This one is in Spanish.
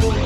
you.